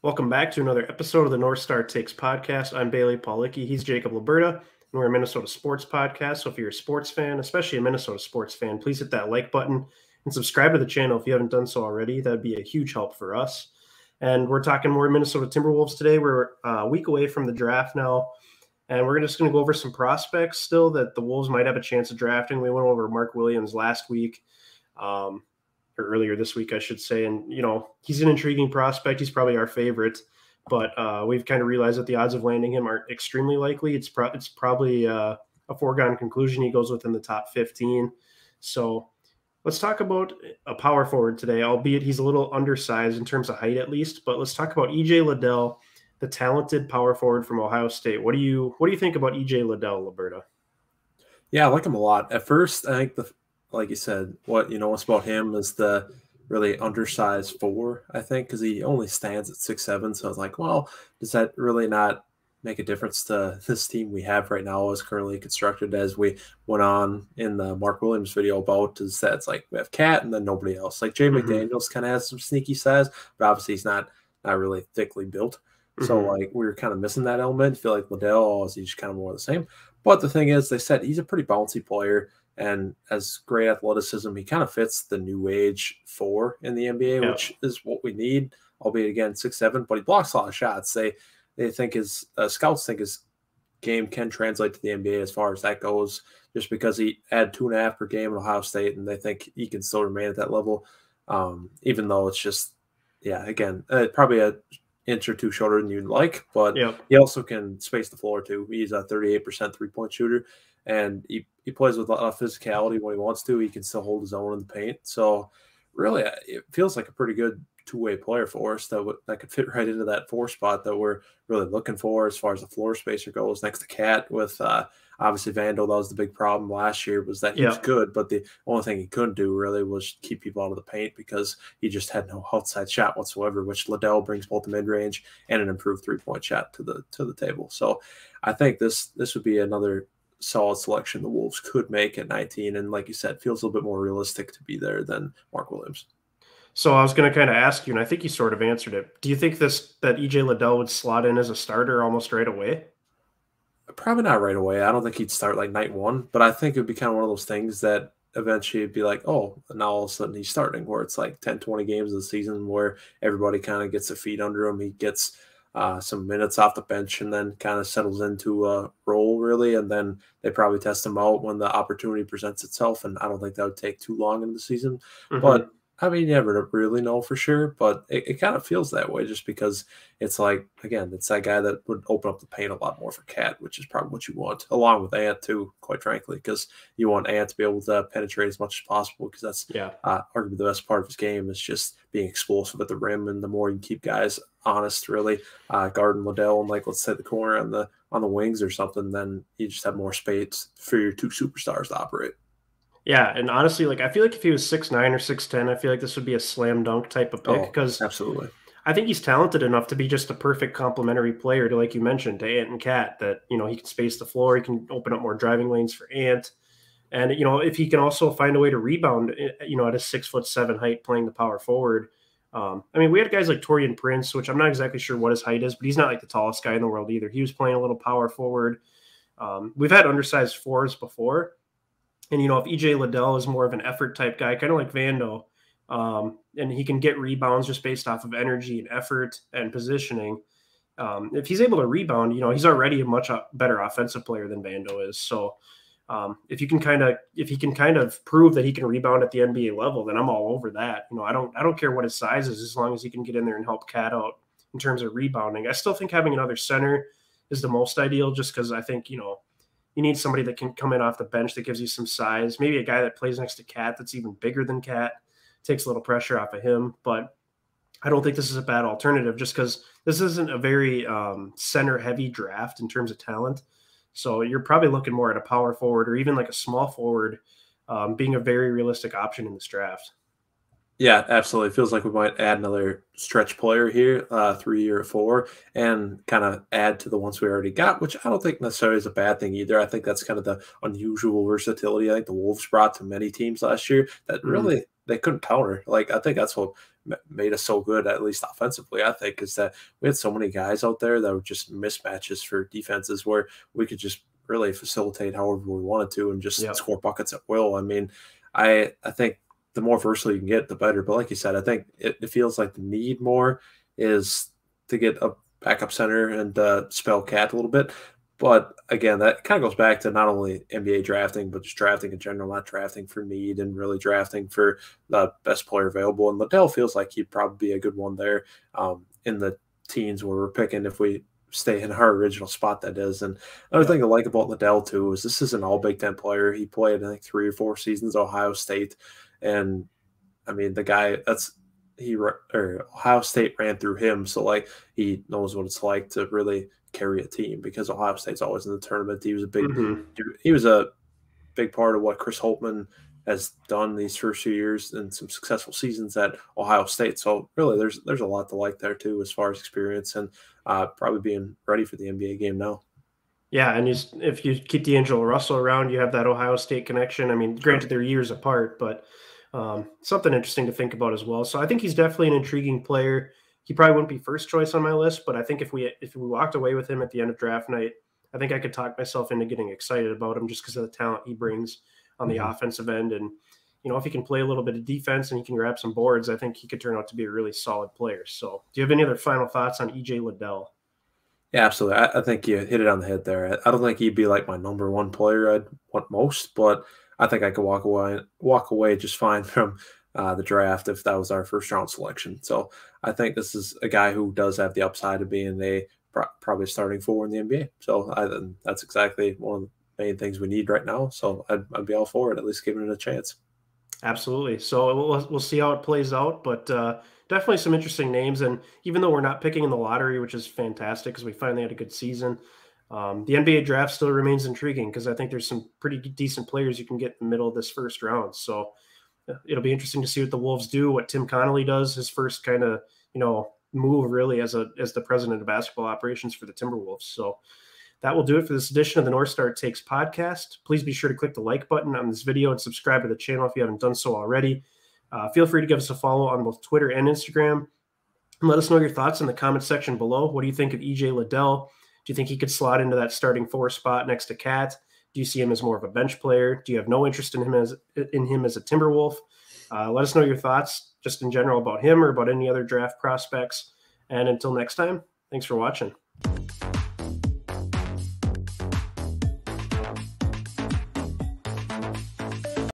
Welcome back to another episode of the North Star Takes podcast. I'm Bailey Paulicki. He's Jacob Liberta, and we're a Minnesota sports podcast. So if you're a sports fan, especially a Minnesota sports fan, please hit that like button and subscribe to the channel if you haven't done so already. That'd be a huge help for us. And we're talking more Minnesota Timberwolves today. We're a week away from the draft now, and we're just going to go over some prospects still that the Wolves might have a chance of drafting. We went over Mark Williams last week. Um, or earlier this week, I should say. And, you know, he's an intriguing prospect. He's probably our favorite, but uh, we've kind of realized that the odds of landing him are extremely likely. It's, pro- it's probably uh, a foregone conclusion he goes within the top 15. So let's talk about a power forward today, albeit he's a little undersized in terms of height at least. But let's talk about EJ Liddell, the talented power forward from Ohio State. What do you what do you think about EJ Liddell, Liberta? Yeah, I like him a lot. At first, I think the like you said, what you know what's about him is the really undersized four, I think, because he only stands at six seven. So I was like, well, does that really not make a difference to this team we have right now as currently constructed as we went on in the Mark Williams video about is that it's like we have KAT and then nobody else. Like Jay mm-hmm. McDaniels kind of has some sneaky size, but obviously he's not not really thickly built. Mm-hmm. So like we were kind of missing that element. I feel like Liddell is he's kind of more the same. But the thing is, they said he's a pretty bouncy player and as great athleticism, he kind of fits the new age four in the NBA, yeah. which is what we need. Albeit again six seven, but he blocks a lot of shots. They they think his uh, scouts think his game can translate to the NBA as far as that goes, just because he had two and a half per game at Ohio State, and they think he can still remain at that level, um, even though it's just yeah, again, uh, probably a inch or two shorter than you'd like, but yeah. he also can space the floor too. He's a 38% three point shooter and he, he plays with a lot of physicality when he wants to. He can still hold his own in the paint. So really, uh, it feels like a pretty good two way player for us that w- that could fit right into that four spot that we're really looking for as far as the floor spacer goes. Next to KAT with uh, obviously Vando, that was the big problem last year was that he yeah. was good, but the only thing he couldn't do really was keep people out of the paint because he just had no outside shot whatsoever. Which Liddell brings both the mid range and an improved three point shot to the to the table. So I think this this would be another solid selection the Wolves could make at 19. And like you said, feels a little bit more realistic to be there than Mark Williams. So I was going to kind of ask you, and I think you sort of answered it. Do you think this that EJ Liddell would slot in as a starter almost right away? Probably not right away. I don't think he'd start like night one, but I think it would be kind of one of those things that eventually it'd be like, oh, now all of a sudden he's starting, where it's like 10, 20 games of the season where everybody kind of gets a feet under him. He gets uh, some minutes off the bench and then kind of settles into a role really and then they probably test him out when the opportunity presents itself and i don't think that would take too long in the season mm-hmm. but I mean, you never really know for sure, but it, it kind of feels that way just because it's like, again, it's that guy that would open up the paint a lot more for KAT, which is probably what you want, along with Ant, too, quite frankly, because you want Ant to be able to penetrate as much as possible because that's yeah. uh, arguably the best part of his game is just being explosive at the rim. And the more you keep guys honest, really, uh, guarding Liddell and like, let's say the corner on the on the wings or something, then you just have more space for your two superstars to operate. Yeah, and honestly, like I feel like if he was six nine or six ten, I feel like this would be a slam dunk type of pick because oh, absolutely. I think he's talented enough to be just a perfect complementary player to, like you mentioned, to Ant and KAT. That you know he can space the floor, he can open up more driving lanes for Ant, and you know if he can also find a way to rebound, eh, you know, at a six foot seven height, playing the power forward. Um, I mean, we had guys like Taurean Prince, which I'm not exactly sure what his height is, but he's not like the tallest guy in the world either. He was playing a little power forward. Um, we've had undersized fours before, and you know, if EJ Liddell is more of an effort type guy, kind of like Vando, um, and he can get rebounds just based off of energy and effort and positioning. Um, if he's able to rebound, you know, he's already a much uh, better offensive player than Vando is. So um, if you can kind of if he can kind of prove that he can rebound at the NBA level, then I'm all over that. You know, I don't I don't care what his size is as long as he can get in there and help KAT out in terms of rebounding. I still think having another center is the most ideal, just because I think you know you need somebody that can come in off the bench that gives you some size. Maybe a guy that plays next to KAT that's even bigger than KAT takes a little pressure off of him. But I don't think this is a bad alternative just because this isn't a very um, center heavy draft in terms of talent. So you're probably looking more at a power forward or even like a small forward um, being a very realistic option in this draft. Yeah, absolutely. Feels like we might add another stretch player here, uh, three or four, and kind of add to the ones we already got, which I don't think necessarily is a bad thing either. I think that's kind of the unusual versatility I think the Wolves brought to many teams last year that mm-hmm. really mm. they couldn't counter. Like I think that's what made us so good, at least offensively, I think, is that we had so many guys out there that were just mismatches for defenses where we could just really facilitate however we wanted to and just score buckets at will. I mean, I I think the more versatile you can get, the better. But like you said, I think it, it feels like the need more is to get a backup center and uh, spell KAT a little bit. But again, that kind of goes back to not only NBA drafting, but just drafting in general, not drafting for need and really drafting for the best player available. And Liddell feels like he'd probably be a good one there um, in the teens where we're picking if we stay in her original spot, that is. And another yeah. thing I like about Liddell, too, is this is an all Big Ten player. He played, I think, three or four seasons Ohio State. And I mean, the guy that's he or Ohio State ran through him, so like he knows what it's like to really carry a team because Ohio State's always in the tournament. He was a big mm-hmm. he was a big part of what Chris Holtmann has done these first few years and some successful seasons at Ohio State. So really, there's there's a lot to like there too as far as experience and uh, probably being ready for the NBA game now. Yeah, and if you keep D'Angelo Russell around, you have that Ohio State connection. I mean, granted they're years apart, but um, something interesting to think about as well. So I think he's definitely an intriguing player he probably wouldn't be first choice on my list, but I think if we if we walked away with him at the end of draft night, I think I could talk myself into getting excited about him just because of the talent he brings on the mm-hmm. offensive end. And you know, if he can play a little bit of defense and he can grab some boards, I think he could turn out to be a really solid player. So, do you have any other final thoughts on EJ Liddell? Yeah, absolutely. I, I, think you hit it on the head there. I don't think he'd be like my number one player I'd want most, but I think I could walk away walk away just fine from uh, the draft if that was our first round selection. So I think this is a guy who does have the upside of being a probably starting four in the NBA. So I, that's exactly one of the main things we need right now. So I'd, I'd be all for it, at least giving it a chance. Absolutely. So we'll, we'll see how it plays out, but uh, definitely some interesting names. And even though we're not picking in the lottery, which is fantastic because we finally had a good season, um, the NBA draft still remains intriguing because I think there's some pretty decent players you can get in the middle of this first round. So it'll be interesting to see what the Wolves do, what Tim Connolly does, his first kind of you know move really as a as the president of basketball operations for the Timberwolves. So that will do it for this edition of the North Star Takes podcast. Please be sure to click the like button on this video and subscribe to the channel if you haven't done so already. Uh, feel free to give us a follow on both Twitter and Instagram. And let us know your thoughts in the comment section below. What do you think of EJ Liddell? Do you think he could slot into that starting four spot next to KAT? Do you see him as more of a bench player? Do you have no interest in him as in him as a Timberwolf? Uh, let us know your thoughts just in general about him or about any other draft prospects. And until next time, thanks for watching.